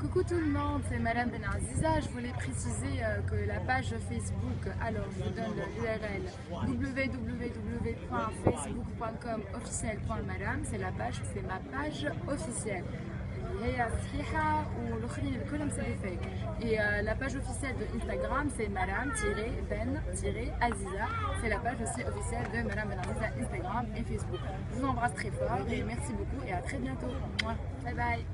Coucou tout le monde, c'est Madame Benaziza. Je voulais préciser euh, que la page Facebook, alors je vous donne l'URL www.facebook.com officiel.madame, c'est la page, c'est ma page officielle. Et euh, la page officielle de Instagram, c'est madame-ben-aziza. C'est la page aussi officielle de Madame Benaziza Instagram et Facebook. Je vous embrasse très fort merci beaucoup et à très bientôt. Bye bye.